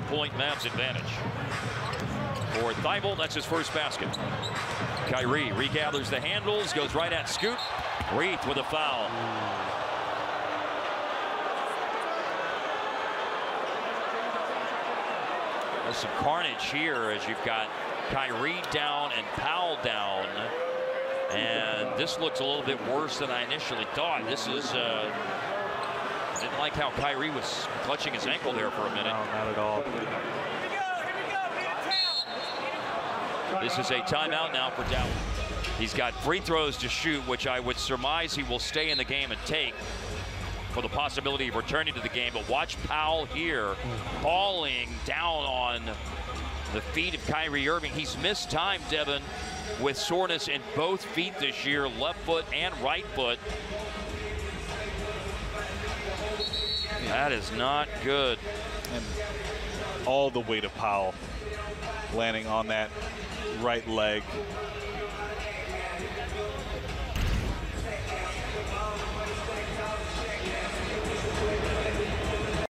20-point Mavs advantage. For Thybulle, that's his first basket. Kyrie regathers the handles, goes right at Scoot. Reath with a foul. There's some carnage here as you've got Kyrie down and Powell down. And this looks a little bit worse than I initially thought. This is, uh, didn't like how Kyrie was clutching his ankle there for a minute. No, not at all. This is a timeout now for Dallas. He's got free throws to shoot, which I would surmise he will stay in the game and take for the possibility of returning to the game. But watch Powell here falling down on the feet of Kyrie Irving. He's missed time, Devin, with soreness in both feet this year, left foot and right foot. That is not good. And all the weight of Powell landing on that right leg.